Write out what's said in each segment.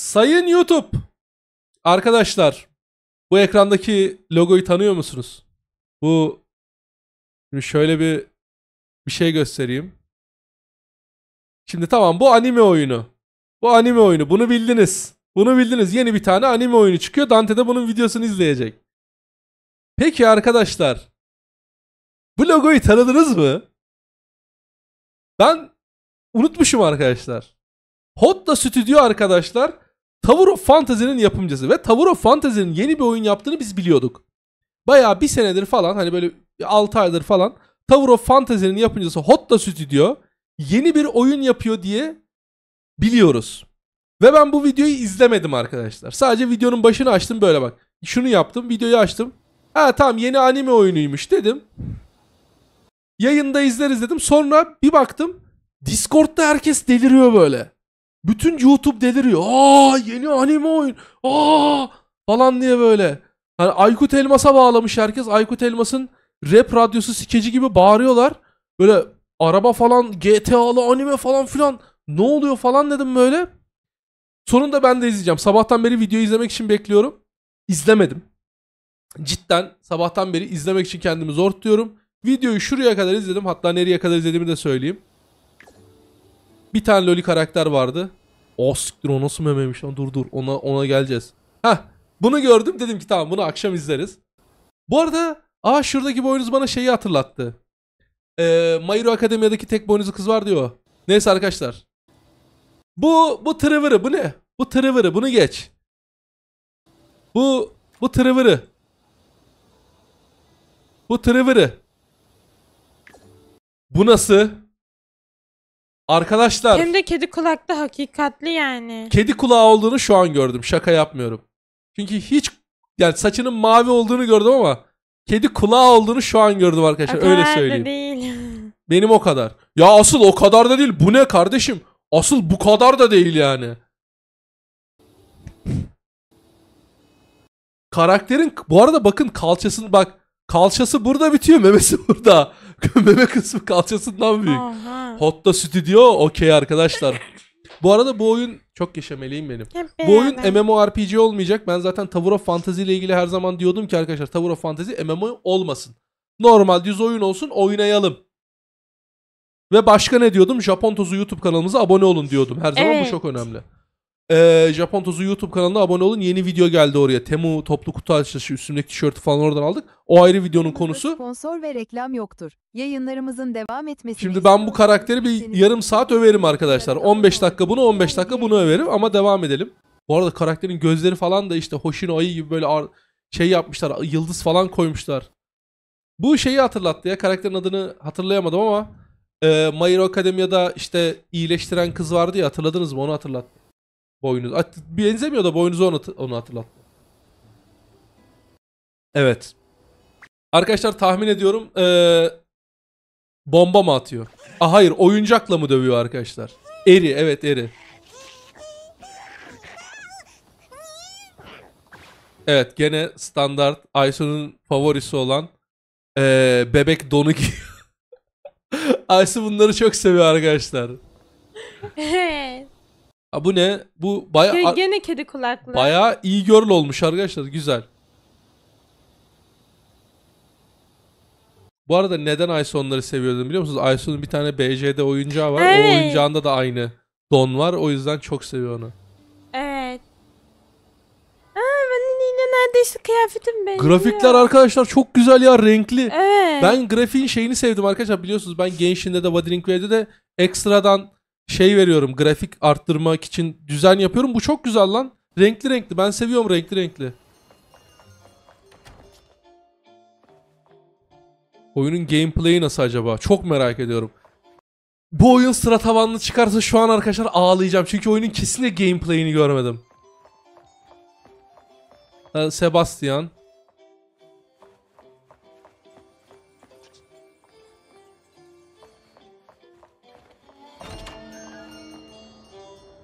Sayın YouTube. Arkadaşlar bu ekrandaki logoyu tanıyor musunuz? Bu şimdi şöyle bir bir şey göstereyim. Şimdi tamam bu anime oyunu. Bu anime oyunu. Bunu bildiniz. Bunu bildiniz. Yeni bir tane anime oyunu çıkıyor. Dante de bunun videosunu izleyecek. Peki arkadaşlar. Bu logoyu tanıdınız mı? Ben unutmuşum arkadaşlar. Hotta Studio arkadaşlar Tower of Fantasy'nin yapımcısı ve Tower of Fantasy'nin yeni bir oyun yaptığını biz biliyorduk. Bayağı bir senedir falan hani böyle 6 aydır falan Tower of Fantasy'nin yapımcısı Hotta Studio yeni bir oyun yapıyor diye biliyoruz. Ve ben bu videoyu izlemedim arkadaşlar. Sadece videonun başını açtım böyle bak. Şunu yaptım, videoyu açtım. Ha tamam yeni anime oyunuymuş dedim. Yayında izleriz dedim. Sonra bir baktım Discord'da herkes deliriyor böyle. Bütün YouTube deliriyor. Aa yeni anime oyun. Aa falan diye böyle. Hani Aykut Elmas'a bağlamış herkes. Aykut Elmas'ın rap radyosu skeci gibi bağırıyorlar. Böyle araba falan GTA'lı anime falan filan. Ne oluyor falan dedim böyle. Sonunda ben de izleyeceğim. Sabahtan beri video izlemek için bekliyorum. İzlemedim. Cidden sabahtan beri izlemek için kendimi zor tutuyorum. Videoyu şuraya kadar izledim. Hatta nereye kadar izlediğimi de söyleyeyim. Bir tane loli karakter vardı. O siktir o nasıl mememiş lan dur dur ona ona geleceğiz. Heh bunu gördüm dedim ki tamam bunu akşam izleriz. Bu arada aa şuradaki boynuz bana şeyi hatırlattı. Ee, My Hero Academia'daki tek boynuzlu kız var diyor. Neyse arkadaşlar. Bu bu tırıvırı bu ne? Bu tırıvırı bunu geç. Bu bu tırıvırı. Bu tırıvırı. Bu nasıl? Arkadaşlar Hem de kedi kulaklı hakikatli yani. kedi kulağı olduğunu şu an gördüm. Şaka yapmıyorum. Çünkü hiç yani saçının mavi olduğunu gördüm ama kedi kulağı olduğunu şu an gördüm arkadaşlar. O kadar Öyle da söyleyeyim. değil. Benim o kadar. Ya asıl o kadar da değil. Bu ne kardeşim? Asıl bu kadar da değil yani. Karakterin bu arada bakın kalçasını bak kalçası burada bitiyor memesi burada. Meme kısmı kalçasından büyük. Oha. Hotta Studio okey arkadaşlar. Bu arada bu oyun çok yaşameliyim benim. Hep Bu oyun beraber. MMORPG olmayacak. Ben zaten Tower of Fantasy ile ilgili her zaman diyordum ki arkadaşlar Tower of Fantasy MMO olmasın. Normal düz oyun olsun oynayalım. Ve başka ne diyordum? Japon Tozu YouTube kanalımıza abone olun diyordum. Her zaman bu Evet. çok önemli. Ee, Japon Tozu YouTube kanalına abone olun. Yeni video geldi oraya. Temu toplu kutu açılışı üstümdeki tişörtü falan oradan aldık. O ayrı videonun konusu. Sponsor ve reklam yoktur. Yayınlarımızın devam etmesini Şimdi ben bu karakteri bir yarım saat överim arkadaşlar. abone 15 olun. dakika bunu 15 dakika bunu överim ama devam edelim. Bu arada karakterin gözleri falan da işte Hoshino ayı gibi böyle şey yapmışlar. Yıldız falan koymuşlar. Bu şeyi hatırlattı ya. Karakterin adını hatırlayamadım ama e, My Hero Academia'da işte iyileştiren kız vardı ya hatırladınız mı? Onu hatırlattı. Boynuz. At- Benzemiyor da boynuzu onu, onu hatırlattı. Evet. Arkadaşlar tahmin ediyorum eee, bomba mı atıyor? Ah hayır oyuncakla mı dövüyor arkadaşlar? Eri evet eri. Evet gene standart Aysu'nun favorisi olan eee, bebek donu giyiyor. Aysu bunları çok seviyor arkadaşlar. Evet. Ha, bu ne? Bu baya Ge- Gene kedi kulaklı. Bayağı iyi girl olmuş arkadaşlar. Güzel. Bu arada neden Aysu onları seviyordum biliyor musunuz? Aysu'nun bir tane BJ'de oyuncağı var. O Evet. oyuncağında da aynı don var. O yüzden çok seviyor onu. Evet. Aa benim yine neredeyse kıyafetim benziyor. Grafikler arkadaşlar çok güzel ya. Renkli. Evet. Ben grafiğin şeyini sevdim arkadaşlar. Biliyorsunuz ben Genshin'de de Wuthering Wave'de de ekstradan şey veriyorum. Grafik arttırmak için düzen yapıyorum. Bu çok güzel lan. Renkli renkli. Ben seviyorum renkli renkli. Oyunun gameplay'i nasıl acaba? Çok merak ediyorum. Bu oyun sıra tavanlı çıkarsa şu an arkadaşlar ağlayacağım. Çünkü oyunun kesinlikle gameplay'ini görmedim. Sebastian.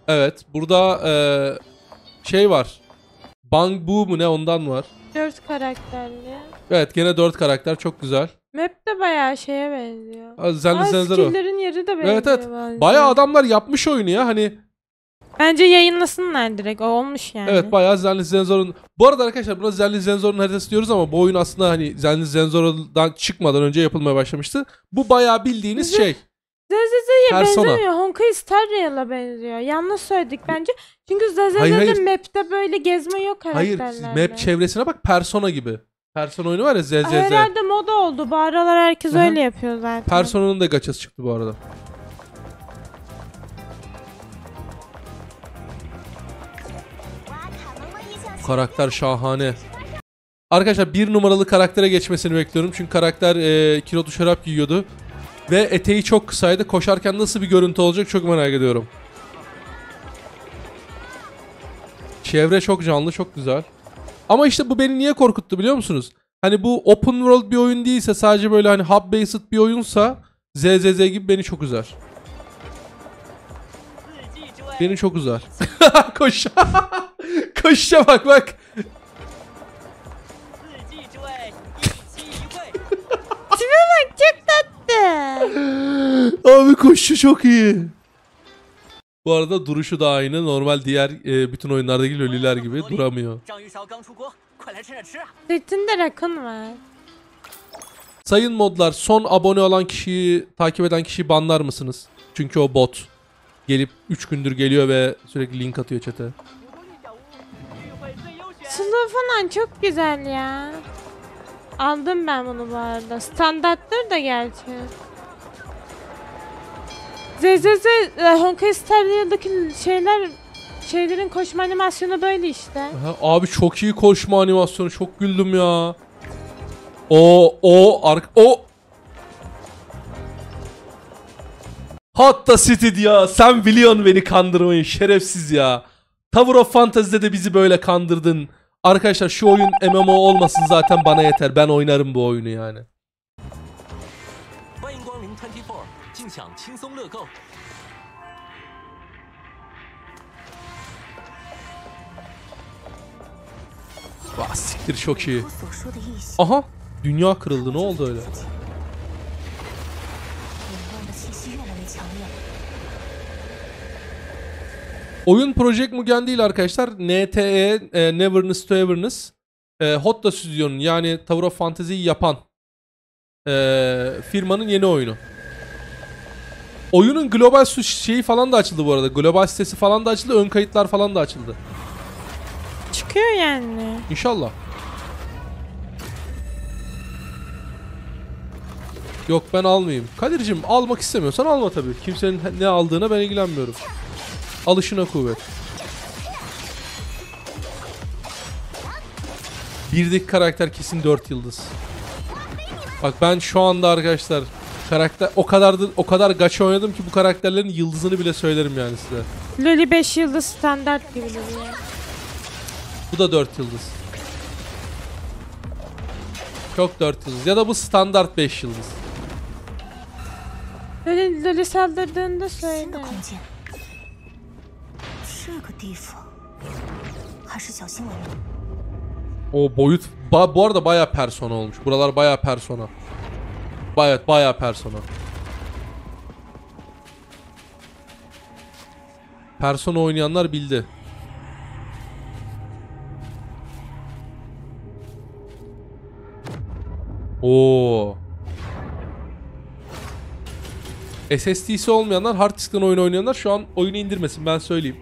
Evet. Burada eee, şey var. Bang Bu mu ne ondan var. Dört karakterli. Evet gene 4 karakter çok güzel. Map de bayağı şeye benziyor. Zenli Aa, Zenzer o. skill'lerin yeri de benziyor Evet evet. bazen. Bayağı adamlar yapmış oyunu ya hani Bence yayınlasınlar direkt. O olmuş yani. Evet bayağı Zenli Zenzor'un... Bu arada arkadaşlar buna Zenli Zenzor'un haritası diyoruz ama bu oyun aslında hani Zenli Zenzor'dan çıkmadan önce yapılmaya başlamıştı. Bu bayağı bildiğiniz şey. Zezezeye Persona. benzemiyor. Honkai Star Rail'a benziyor. Yanlış söyledik bence. Çünkü Hayır, Zezeze'de hayır. map'te böyle gezme yok Hayır karakterlerde. map çevresine bak Persona gibi. Persona oyunu var ya ZZZ. Herhalde moda oldu. Bu aralar herkes Aha. öyle yapıyor zaten. Persona'nın da gaçası çıktı bu arada. Karakter şahane. Arkadaşlar bir numaralı karaktere geçmesini bekliyorum. Çünkü karakter e, kilotlu şarap giyiyordu. Ve eteği çok kısaydı. Koşarken nasıl bir görüntü olacak çok merak ediyorum. Çevre çok canlı, çok güzel. Ama işte bu beni niye korkuttu biliyor musunuz? Hani bu open world bir oyun değilse sadece böyle hani hub based bir oyunsa ZZZ gibi beni çok üzer. Beni çok üzer. Koş. Koşuşa bak bak. Tipe bak çok tatlı. Abi koşu çok iyi. Bu arada duruşu da aynı. Normal diğer e, bütün oyunlardaki loliler gibi duramıyor. Sırtında rakun var. Sayın modlar son abone olan kişiyi takip eden kişiyi banlar mısınız? Çünkü o bot. Gelip 3 gündür geliyor ve sürekli link atıyor çete. Slofan'dan çok güzel ya. Aldım ben bunu bu arada. Standarttır da gerçi. ZZZ e, Honkai Star Rail'daki şeyler şeylerin koşma animasyonu böyle işte. Aha, abi çok iyi koşma animasyonu. Çok güldüm ya. O o ark o Hatta City ya sen biliyorsun beni kandırmayı şerefsiz ya. Tower of Fantasy'de de bizi böyle kandırdın. Arkadaşlar şu oyun MMO olmasın zaten bana yeter. Ben oynarım bu oyunu yani. Vah siktir çok iyi. Aha dünya kırıldı ne oldu öyle? Oyun Project Mugen değil arkadaşlar. NTE, e, Neverness to Everness. E, Hotta Studio'nun yani Tower of Fantasy'yi yapan e, firmanın yeni oyunu. Oyunun global şeyi falan da açıldı bu arada. Global sitesi falan da açıldı. Ön kayıtlar falan da açıldı. Çıkıyor yani. İnşallah. Yok ben almayayım. Kadir'cim almak istemiyorsan alma tabii. Kimsenin ne aldığına ben ilgilenmiyorum. Alışına kuvvet. Birdeki karakter kesin 4 yıldız. Bak ben şu anda arkadaşlar karakter o kadardır o kadar gacha oynadım ki bu karakterlerin yıldızını bile söylerim yani size. Loli 5 yıldız standart gibi duruyor. Bu da 4 yıldız. Çok 4 yıldız. Ya da bu standart 5 yıldız. Loli, Loli saldırdığında 新 söyle. 的空间，这个地方还是小心为妙。 O boyut ba- bu arada baya persona olmuş. Buralar baya persona. Baya baya persona. Persona oynayanlar bildi. Oo. SSD'si olmayanlar hard diskten oyun oynayanlar şu an oyunu indirmesin ben söyleyeyim.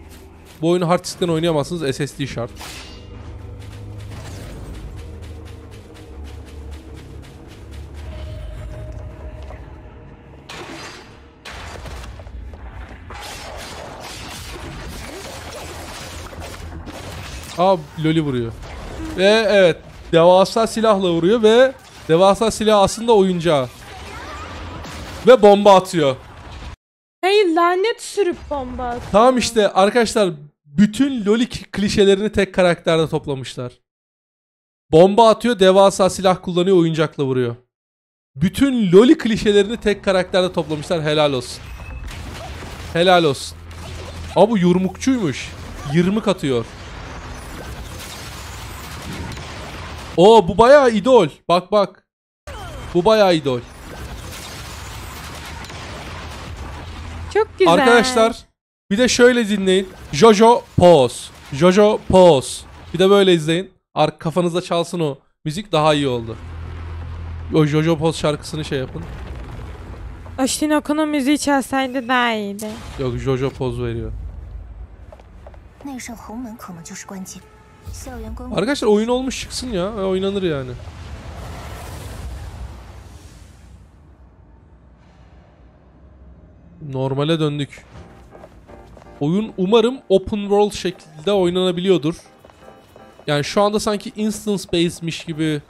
Bu oyunu hard diskten oynayamazsınız SSD şart. Aa Loli vuruyor. Ve evet devasa silahla vuruyor ve devasa silah aslında oyuncağı. Ve bomba atıyor. Hayır lanet sürüp bomba atıyor. Tamam işte arkadaşlar bütün Loli k- klişelerini tek karakterde toplamışlar. Bomba atıyor, devasa silah kullanıyor, oyuncakla vuruyor. Bütün Loli klişelerini tek karakterde toplamışlar. Helal olsun. Helal olsun. Aa bu yurmukçuymuş. Yırmık atıyor. Oo bu bayağı idol. Bak bak. Bu bayağı idol. Çok güzel. Arkadaşlar bir de şöyle dinleyin. Jojo Pose. Jojo Pose. Bir de böyle izleyin. Ar kafanızda çalsın o. Müzik daha iyi oldu. O Jojo Pose şarkısını şey yapın. Aşkın Okun'un müziği çalsaydı daha iyiydi. Yok Jojo Pose veriyor. Arkadaşlar oyun olmuş çıksın ya. E, oynanır yani. Normale döndük. Oyun umarım open world şeklinde oynanabiliyordur. Yani şu anda sanki instance based'miş gibi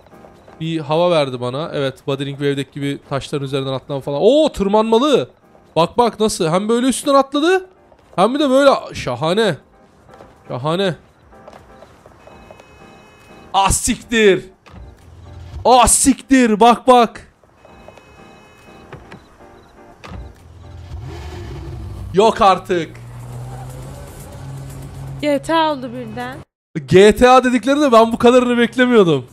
bir hava verdi bana. Evet, Wuthering Wave'deki gibi taşların üzerinden atlan falan. Oo, tırmanmalı. Bak bak nasıl. Hem böyle üstünden atladı. Hem de böyle şahane. Şahane. Ah siktir. Ah siktir. Bak bak. Yok artık. GTA oldu birden. GTA dediklerinde ben bu kadarını beklemiyordum.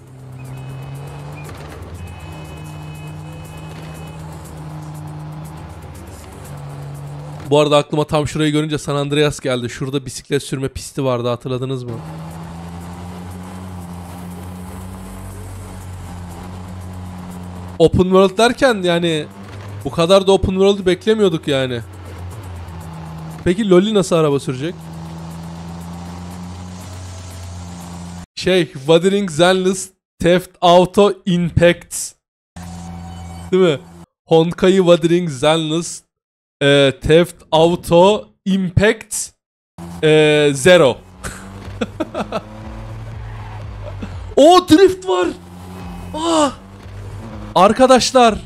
Bu arada aklıma tam şurayı görünce San Andreas geldi. Şurada bisiklet sürme pisti vardı hatırladınız mı? Open World derken yani bu kadar da Open World'u beklemiyorduk yani. Peki Loli nasıl araba sürecek? Şey, Wuthering Zenless Theft Auto Impact. Değil mi? Honkai Wuthering Zenless e, Theft Auto Impact e, Zero. o drift var. Ah! Arkadaşlar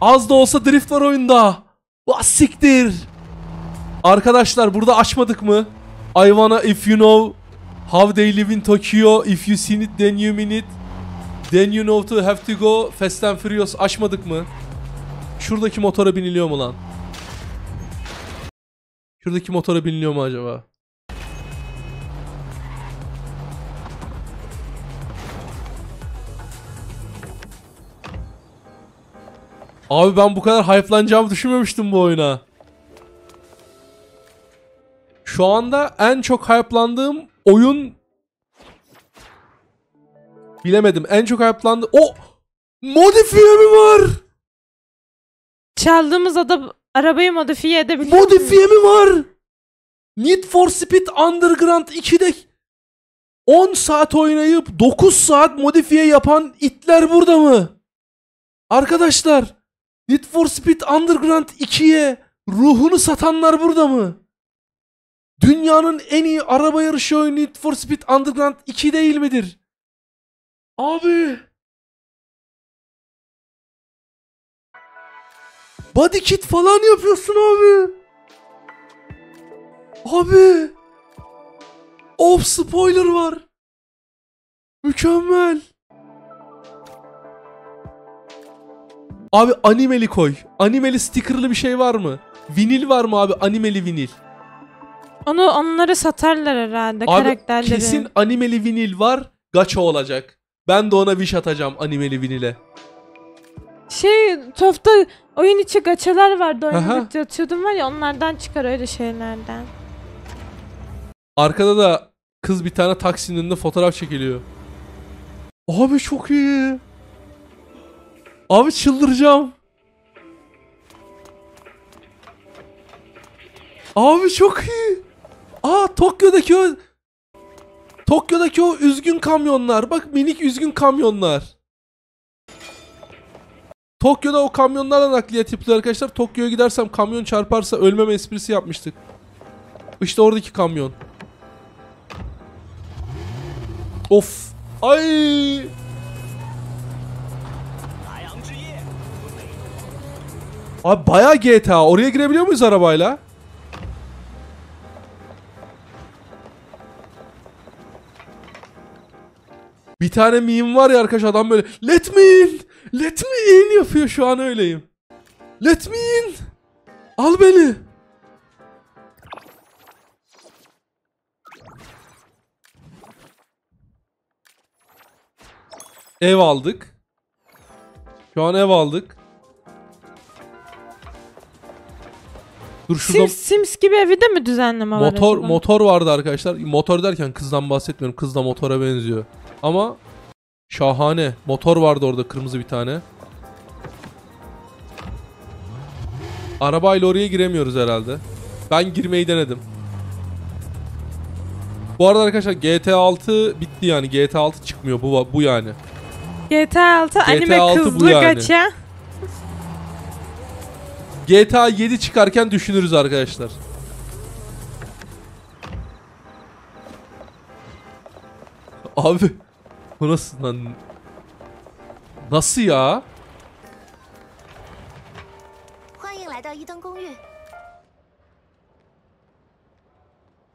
az da olsa drift var oyunda. Vah siktir. Arkadaşlar burada açmadık mı? I wanna if you know how they live in Tokyo if you seen it then you mean it. Then you know to have to go Fast and Furious açmadık mı? Şuradaki motora biniliyor mu lan? Şuradaki motora biniliyor mu acaba? Abi ben bu kadar hype'lanacağımı düşünmemiştim bu oyuna. Şu anda en çok hype'landığım oyun bilemedim. En çok hype'landı. O modifiye mi var? Çaldığımız ada arabayı modifiye edebiliyor? Modifiye mi var? Need for Speed Underground 2'de 10 saat oynayıp 9 saat modifiye yapan itler burada mı? Arkadaşlar Need for Speed Underground 2'ye ruhunu satanlar burada mı? Dünyanın en iyi araba yarışı oyunu Need for Speed Underground 2 değil midir? Abi. Body kit falan yapıyorsun abi. Abi. Of spoiler var. Mükemmel. Abi animeli koy. Animeli stickerlı bir şey var mı? Vinil var mı abi? Animeli vinil. Onu onları satarlar herhalde Abi karakterleri. kesin animeli vinil var. Gacha olacak. Ben de ona wish atacağım animeli vinile. Şey Tofta oyun içi gaçalar vardı oynadıkça atıyordum var ya onlardan çıkar öyle şeylerden. Arkada da kız bir tane taksinin önünde fotoğraf çekiliyor. Abi çok iyi. Abi çıldıracağım. Abi çok iyi. Aa Tokyo'daki o Tokyo'daki o üzgün kamyonlar. Bak minik üzgün kamyonlar. Tokyo'da o kamyonlarla nakliye tipli arkadaşlar. Tokyo'ya gidersem kamyon çarparsa ölmem esprisi yapmıştık. İşte oradaki kamyon. Of. Ay. Abi bayağı GTA. Oraya girebiliyor muyuz arabayla? Bir tane meme var ya arkadaş adam böyle let me in, let me in yapıyor şu an öyleyim. Let me in. Al beni. Ev aldık. Şu an ev aldık. Dur şurada Sims, Sims gibi evi de mi düzenleme var motor acaba? motor vardı arkadaşlar. Motor derken kızdan bahsetmiyorum. Kız da motora benziyor. Ama şahane. Motor vardı orada kırmızı bir tane. Arabayla oraya giremiyoruz herhalde. Ben girmeyi denedim. Bu arada arkadaşlar GTA 6 bitti yani. GTA 6 çıkmıyor bu bu yani. GTA 6 anime 6 bu kızlı yani. gacha. GTA 7 çıkarken düşünürüz arkadaşlar. Abi o nasıl lan? Nasıl ya?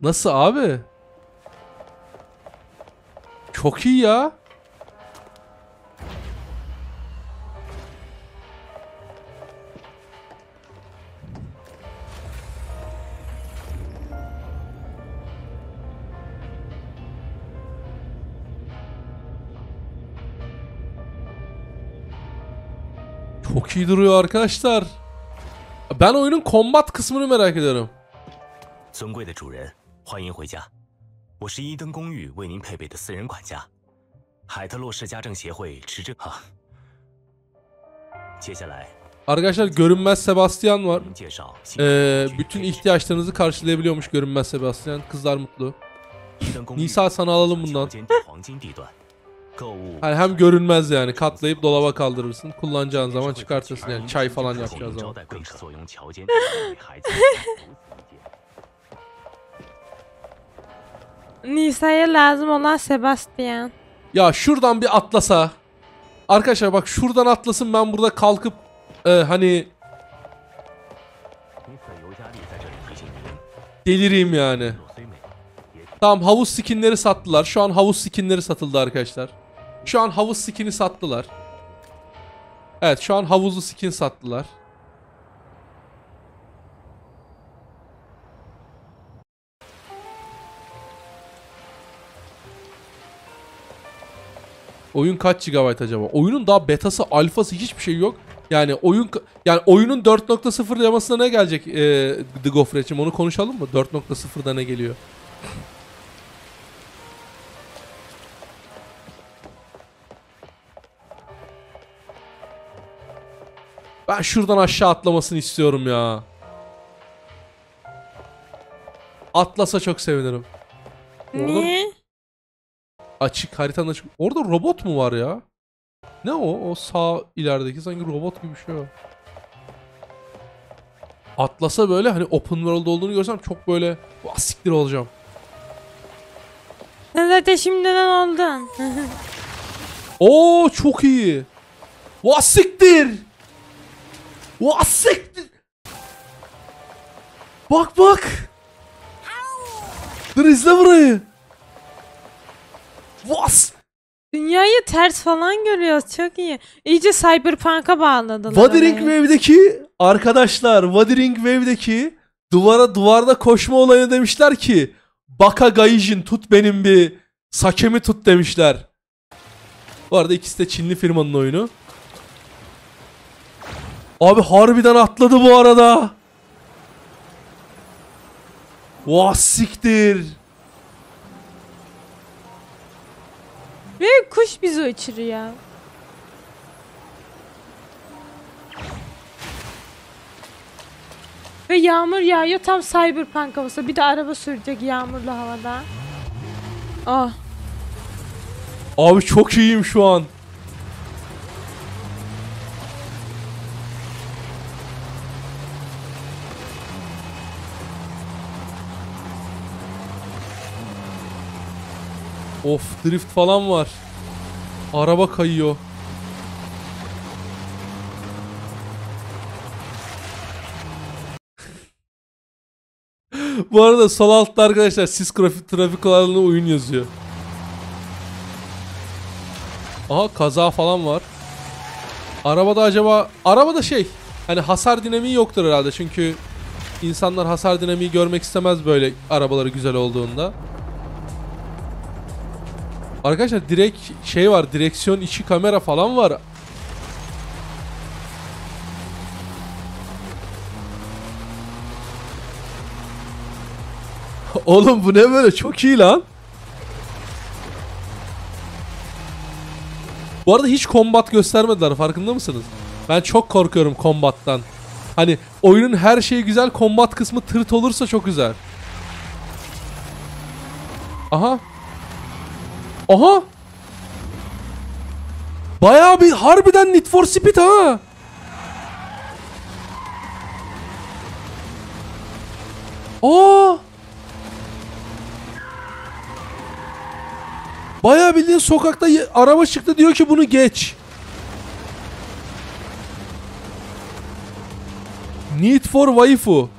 Nasıl abi? Çok iyi ya. iyi duruyor arkadaşlar. Ben oyunun combat kısmını merak ediyorum. 尊贵的主人，欢迎回家。我是伊登公寓为您配备的私人管家，海特洛市家政协会持证哈。接下来， Arkadaşlar görünmez Sebastian var. 为您介绍新 Ee, 居 bütün 配置 ihtiyaçlarınızı karşılayabiliyormuş görünmez Sebastian. Kızlar mutlu. 伊登公寓 Nisa sana alalım bundan. Hani hem görünmez yani katlayıp dolaba kaldırırsın. Kullanacağın zaman çıkartırsın yani çay falan yapacağız zaman. Nisa'ya lazım olan Sebastian. Ya şuradan bir atlasa. Arkadaşlar bak şuradan atlasın ben burada kalkıp e, hani delireyim yani. Tamam havuz skinleri sattılar. Şu an havuz skinleri satıldı arkadaşlar. Şu an havuz skini sattılar. Evet şu an havuzlu skin sattılar. Oyun kaç GB acaba? Oyunun daha betası, alfası hiçbir şey yok. Yani oyun yani oyunun 4.0 yamasına ne gelecek e, The Gofret'cim onu konuşalım mı? 4.0'da ne geliyor? Ben şuradan aşağı atlamasını istiyorum ya. Atlasa çok sevinirim. Orada Niye? açık haritanın açık. Orada robot mu var ya? Ne o? O sağ ilerideki sanki robot gibi bir şey o. Atlasa böyle hani open world olduğunu görsem çok böyle "Vah, siktir olacağım. Sen zaten şimdiden oldun. Oo çok iyi. Vah Vah siktir. Bak bak. Dur izle burayı. Vas. Dünyayı ters falan görüyoruz. Çok iyi. İyice Cyberpunk'a bağladılar. Wuthering. Wave'deki arkadaşlar Wuthering Wave'deki duvara duvarda koşma olayını demişler ki Baka Gaijin tut benim bir Sakemi tut demişler. Bu arada ikisi de Çinli firmanın oyunu. Abi harbiden atladı bu arada. Vah siktir. Ve kuş bizi uçuruyor. Ve yağmur yağıyor tam Cyberpunk havası. Bir de araba sürecek yağmurlu havada. Oh. Abi çok iyiyim şu an. Of drift falan var. Araba kayıyor. Bu arada sol altta arkadaşlar sis grafik trafik alanına oyun yazıyor. Aha kaza falan var. Arabada acaba arabada şey hani hasar dinamiği yoktur herhalde çünkü insanlar hasar dinamiği görmek istemez böyle arabaları güzel olduğunda. Arkadaşlar direkt şey var direksiyon içi kamera falan var. Oğlum bu ne böyle? Çok iyi lan. Bu arada hiç kombat göstermediler farkında mısınız? Ben çok korkuyorum kombattan. Hani oyunun her şeyi güzel, kombat kısmı tırt olursa çok güzel. Aha. Aha. Bayağı bir harbiden Need for Speed ha. Aa. Bayağı bildiğin sokakta araba çıktı diyor ki bunu geç. Need for waifu.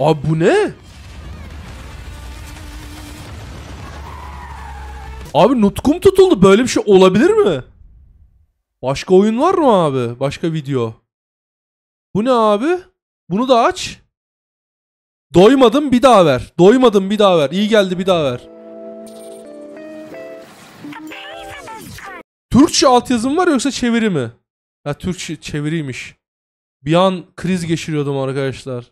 Abi bu ne? Abi nutkum tutuldu. Böyle bir şey olabilir mi? Başka oyun var mı abi? Başka video. Bu ne abi? Bunu da aç. Doymadım bir daha ver. Doymadım bir daha ver. İyi geldi bir daha ver. Türkçe altyazım var yoksa çeviri mi? Ha Türkçe çeviriymiş. Bir an kriz geçiriyordum arkadaşlar.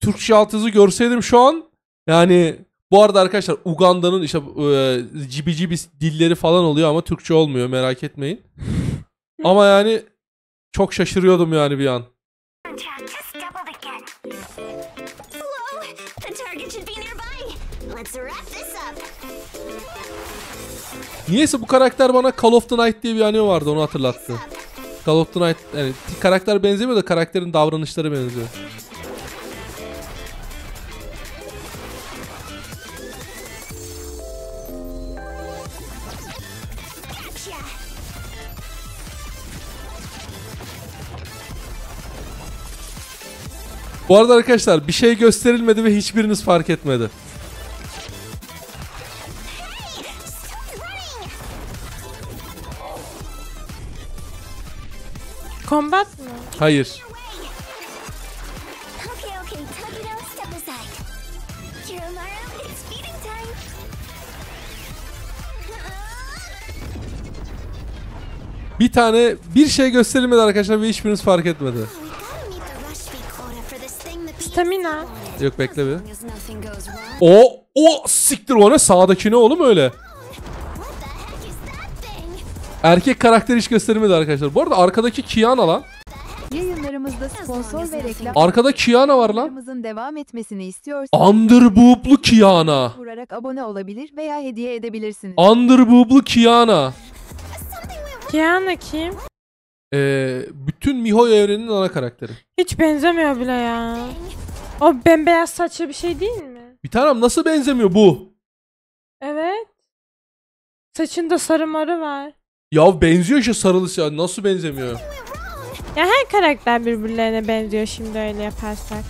Türkçe altyazı görseydim şu an yani bu arada arkadaşlar Uganda'nın işte e, cibi cibi dilleri falan oluyor ama Türkçe olmuyor merak etmeyin. ama yani çok şaşırıyordum yani bir an. Niyeyse bu karakter bana Call of the Night diye bir anime vardı onu hatırlattı. Call of the Night yani karakter benzemiyor da karakterin davranışları benziyor. Bu arada arkadaşlar bir şey gösterilmedi ve hiçbiriniz fark etmedi. Kombat mı? Hayır. Bir tane bir şey gösterilmedi arkadaşlar ve hiçbiriniz fark etmedi. Stamina. Yok bekle bir. O o siktir o ne sağdaki ne oğlum öyle? Erkek karakter hiç gösterilmedi arkadaşlar. Bu arada arkadaki Kiana lan. Yayınlarımızda sponsor ve reklam Arkada Kiana var lan. Devam etmesini istiyorsanız Underboob'lu Kiana. vurarak abone olabilir veya hediye edebilirsiniz. Underboob'lu Kiana. Kiana kim? Ee, bütün Miho evreninin ana karakteri. Hiç benzemiyor bile ya. O bembeyaz saçlı bir şey değil mi? Bir tanem nasıl benzemiyor bu? Evet. Saçında sarı marı var. Ya benziyor işte sarılısı ya. Nasıl benzemiyor? Ya her karakter birbirlerine benziyor şimdi öyle yaparsak.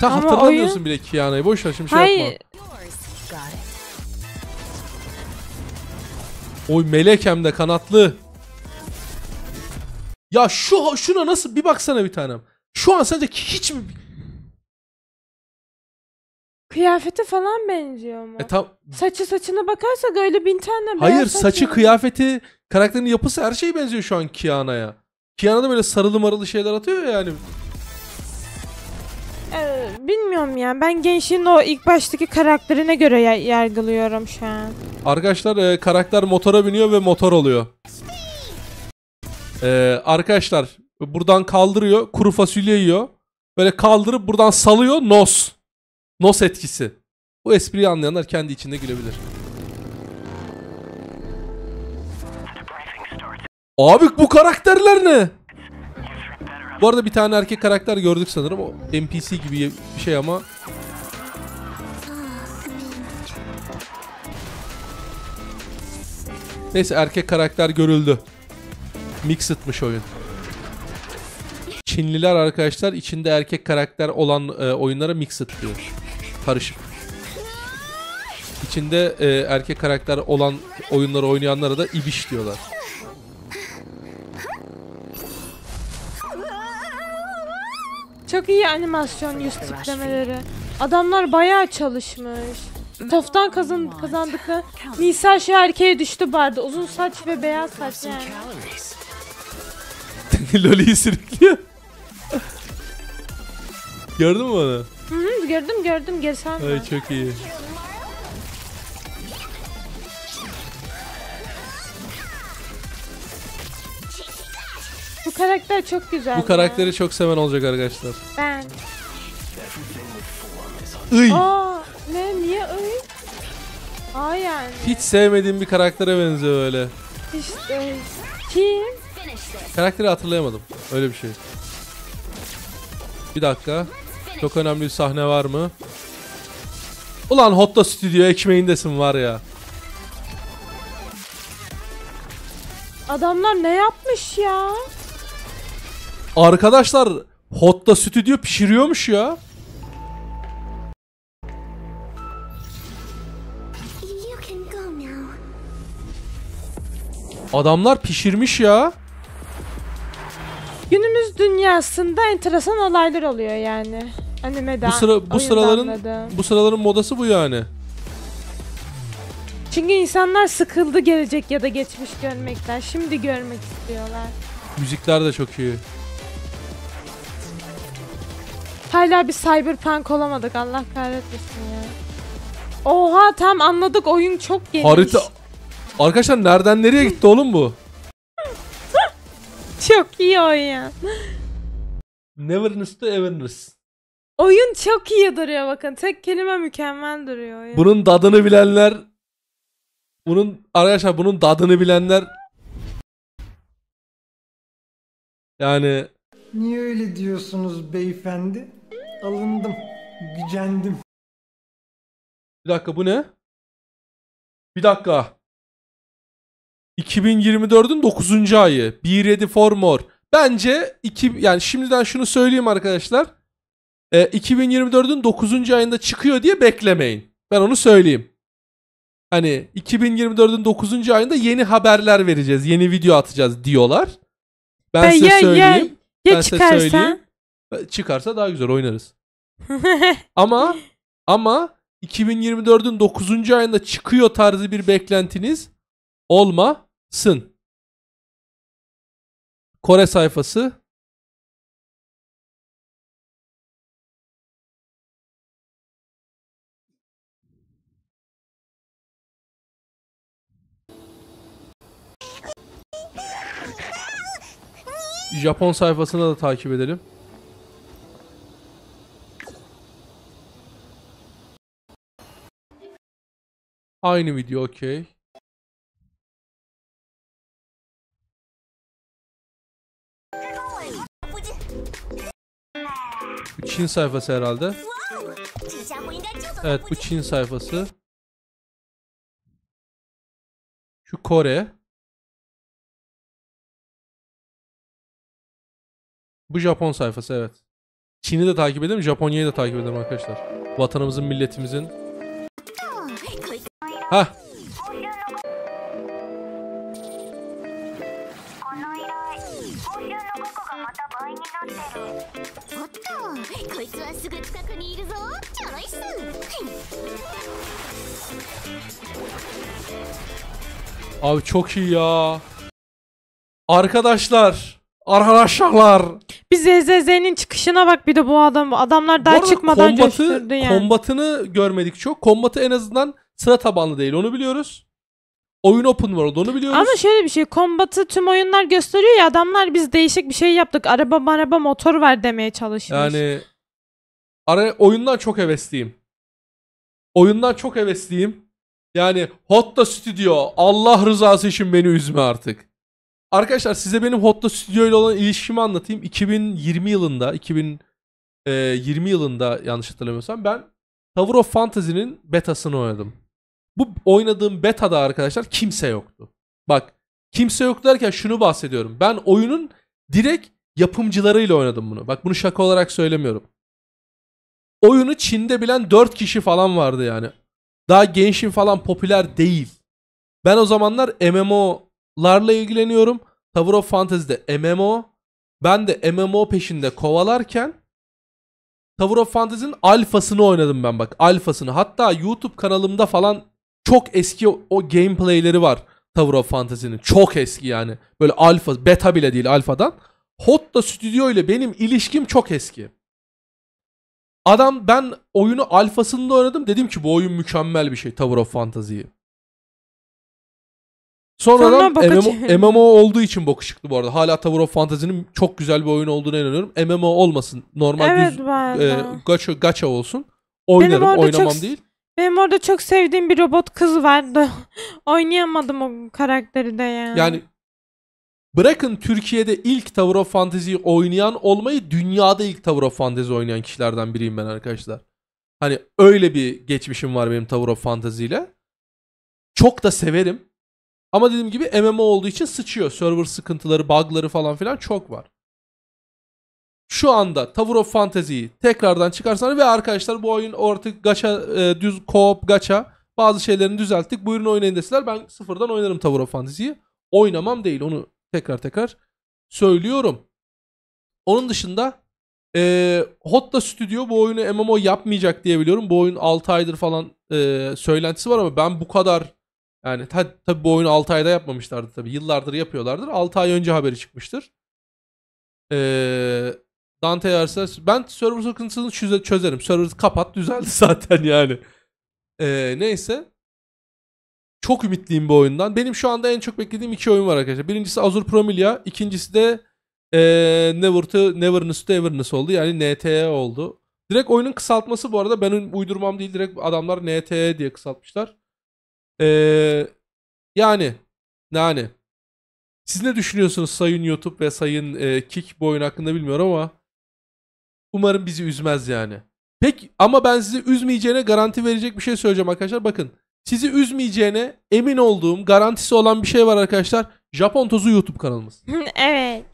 Sen Ama hatırlamıyorsun oyun- bile Kiana'yı. Boş ver şimdi şey Hayır. yapma. Oy melek hem de kanatlı. Ya şu şuna nasıl bir baksana bir tanem. Şu an sence hiç mi? Kıyafeti falan benziyor mu? E, tam, Saçı saçına bakarsak öyle bin tane hayır saç saçı, var. kıyafeti, karakterin yapısı her şey benziyor şu an Kiana'ya. Kiana da böyle sarılı marılı şeyler atıyor ya yani. Bilmiyorum ya. Ben gençliğin o ilk baştaki karakterine göre ya- yargılıyorum şu an. Arkadaşlar e, karakter motora biniyor ve motor oluyor. E, arkadaşlar buradan kaldırıyor. Kuru fasulye yiyor. Böyle kaldırıp buradan salıyor. Nos. Nos etkisi. Bu espriyi anlayanlar kendi içinde gülebilir. Abi bu karakterler ne? Bu arada bir tane erkek karakter gördük sanırım. O NPC gibi bir şey ama. Neyse erkek karakter görüldü. Mixed'mış oyun. Çinliler arkadaşlar içinde erkek karakter olan e, oyunlara mixed diyor. Karışık. İçinde e, erkek karakter olan oyunları oynayanlara da ibiş diyorlar. Çok iyi animasyon yüz tiplemeleri. Adamlar bayağı çalışmış. Toftan kazan kazandıkları. Nisa şu erkeğe düştü barda. Uzun saç ve beyaz saç yani. Loli'yi sürüklüyor. Gördün mü onu? Hı hı, gördüm gördüm sarma. Ay çok iyi. Bu karakter çok güzel. Bu karakteri çok seven olacak arkadaşlar. ya. Ben. Iy. Aa ne niye öyle? Aa yani. Hiç sevmediğim bir karaktere benziyor öyle. İşte. Kim? Karakteri hatırlayamadım. Öyle bir şey. Bir dakika. Çok önemli bir sahne var mı? Ulan Hotta Stüdyo ekmeğindesin var ya. Adamlar ne yapmış ya? Arkadaşlar Hotta Stüdyo pişiriyormuş ya. Adamlar pişirmiş ya. Günümüz dünyasında enteresan olaylar oluyor yani. Animeden, Bu sıra bu sıraların anladım. bu sıraların modası bu yani. Çünkü insanlar sıkıldı gelecek ya da geçmiş görmekten. Şimdi görmek istiyorlar. Müzikler de çok iyi. Hala bir cyberpunk olamadık Allah kahretmesin ya. Oha tam anladık oyun çok geniş. Harita Arkadaşlar nereden nereye gitti oğlum bu? Çok iyi oyun. Neverness to Everness. Oyun çok iyi duruyor bakın. Tek kelime mükemmel duruyor oyun. Bunun dadını bilenler bunun arkadaşlar bunun dadını bilenler yani Niye öyle diyorsunuz beyefendi? Alındım, gücendim. bir dakika bu ne? Bir dakika. 2024'ün 9. ayı. Be ready for more. Bence iki, yani şimdiden şunu söyleyeyim arkadaşlar. E, 2024'ün 9. ayında çıkıyor diye beklemeyin. Ben onu söyleyeyim. Hani 2024'ün 9. ayında yeni haberler vereceğiz. Yeni video atacağız diyorlar. Ben, Ben size ya- ya- söyleyeyim. Ya ben size çıkarsa? söyleyeyim. Çıkarsa daha güzel oynarız. Ama ama 2024'ün 9. ayında çıkıyor tarzı bir beklentiniz olmasın. Kore sayfası. Japon sayfasını da takip edelim. Aynı video okey. Bu Çin sayfası herhalde. Evet bu Çin sayfası. Şu Kore. Bu Japon sayfası evet. Çin'i de takip edelim, Japonya'yı da takip edelim arkadaşlar. Vatanımızın, milletimizin Hah. Abi çok iyi ya. Arkadaşlar, arkadaşlar. Bir ZZZ'nin çıkışına bak bir de bu adam. Adamlar daha çıkmadan kombatı, önce yani. Kombatını görmedik çok. Kombatı en azından sıra tabanlı değil onu biliyoruz. Oyun open world onu biliyoruz. Ama şöyle bir şey kombatı tüm oyunlar gösteriyor ya adamlar biz değişik bir şey yaptık. Araba araba motor ver demeye çalışmış. Yani ara oyundan çok hevesliyim. Oyundan çok hevesliyim. Yani Hotta Studio Allah rızası için beni üzme artık. Arkadaşlar size benim Hotta Studio ile olan ilişkimi anlatayım. 2020 yılında 2020 yılında yanlış hatırlamıyorsam ben Tower of Fantasy'nin betasını oynadım. Bu oynadığım betada arkadaşlar kimse yoktu. Bak kimse yok derken şunu bahsediyorum. Ben oyunun direkt yapımcılarıyla oynadım bunu. Bak bunu şaka olarak söylemiyorum. Oyunu Çin'de bilen 4 kişi falan vardı yani. Daha Genshin falan popüler değil. Ben o zamanlar MMO'larla ilgileniyorum. Tower of Fantasy'de MMO. Ben de MMO peşinde kovalarken Tower of Fantasy'nin alfasını oynadım ben bak. Alfasını. Hatta YouTube kanalımda falan çok eski o, gameplayleri var Tower of Fantasy'nin. Çok eski yani. Böyle alfa, beta bile değil alfadan. Hotta Studio ile benim ilişkim çok eski. Adam ben oyunu alfasında oynadım. Dedim ki bu oyun mükemmel bir şey Tower of Fantasy'yi. Sonradan Sonra MMO. MMO olduğu için boku çıktı bu arada. Hala Tower of Fantasy'nin çok güzel bir oyun olduğuna inanıyorum. MMO olmasın. Normal Evet düz e, gacha, gacha olsun. Oynarım, oynamam çok- değil. Benim orada çok sevdiğim bir robot kız vardı. Oynayamadım o karakteri de ya. Yani bırakın Türkiye'de ilk Tower of Fantasy'yi oynayan olmayı dünyada ilk Tower of Fantasy oynayan kişilerden biriyim ben arkadaşlar. Hani öyle bir geçmişim var benim Tower of Fantasy ile. Çok da severim. Ama dediğim gibi MMO olduğu için sıçıyor. Server sıkıntıları, bug'ları falan filan çok var. Şu anda Tower of Fantasy'yi tekrardan çıkarsan ve arkadaşlar bu oyun artık gacha, e, düz co-op gacha bazı şeylerini düzelttik. Buyurun oynayın deseler ben sıfırdan oynarım Tower of Fantasy'yi. Oynamam değil onu tekrar tekrar söylüyorum. Onun dışında e, Hotta Studio bu oyunu MMO yapmayacak diye biliyorum. Bu oyun 6 aydır falan e, söylentisi var ama ben bu kadar yani ta, tabii bu oyunu 6 ayda yapmamışlardı tabii. Yıllardır yapıyorlardır. 6 ay önce haberi çıkmıştır. Ee, Dante Yarsa ben server sıkıntısını çöze- çözerim. Server kapat düzeldi zaten yani. Ee, neyse. Çok ümitliyim bu oyundan. Benim şu anda en çok beklediğim iki oyun var arkadaşlar. Birincisi Azure Promilia. ikincisi de ee, Never to Neverness to Everness oldu. Yani NTE oldu. Direkt oyunun kısaltması bu arada benim uydurmam değil. Direkt adamlar NTE diye kısaltmışlar. Ee, yani yani siz ne düşünüyorsunuz sayın YouTube ve sayın e, Kik bu oyun hakkında bilmiyorum ama umarım bizi üzmez yani. Peki ama ben sizi üzmeyeceğine garanti verecek bir şey söyleyeceğim arkadaşlar. Bakın sizi üzmeyeceğine emin olduğum garantisi olan bir şey var arkadaşlar. Japon Tozu YouTube kanalımız. evet.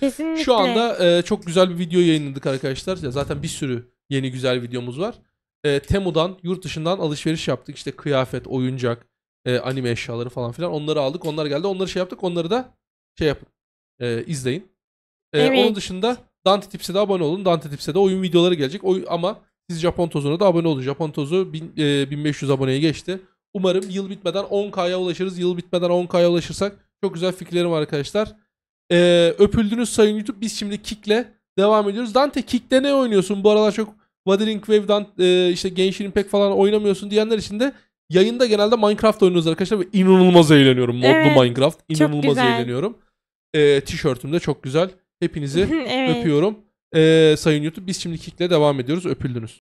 Kesinlikle. Şu anda e, çok güzel bir video yayınladık arkadaşlar. Ya zaten bir sürü yeni güzel videomuz var. E, Temu'dan, yurt dışından alışveriş yaptık. İşte kıyafet, oyuncak, e, anime eşyaları falan filan. Onları aldık. Onlar geldi. Onları şey yaptık. Onları da şey yapın. e, izleyin. E, Evet. Onun dışında Dante Tips'e de abone olun. Dante Tips'e de oyun videoları gelecek. Oy, ama siz Japon Tozu'na da abone olun. Japon Tozu bin- e, 1500 aboneye geçti. Umarım yıl bitmeden 10K'ya ulaşırız. Yıl bitmeden 10K'ya ulaşırsak çok güzel fikirlerim var arkadaşlar. Ee, öpüldünüz sayın YouTube. Biz şimdi Kick'le devam ediyoruz. Dante Kick'te ne oynuyorsun? Bu aralar çok Wuthering Wave, Dante, e, işte Genshin Impact falan oynamıyorsun diyenler için de yayında genelde Minecraft oynuyoruz arkadaşlar ve inanılmaz eğleniyorum. Modlu Evet, Minecraft. İnanılmaz eğleniyorum. Ee, tişörtüm de çok güzel. Hepinizi evet. öpüyorum. Ee, sayın YouTube biz şimdi Kick'le devam ediyoruz. Öpüldünüz.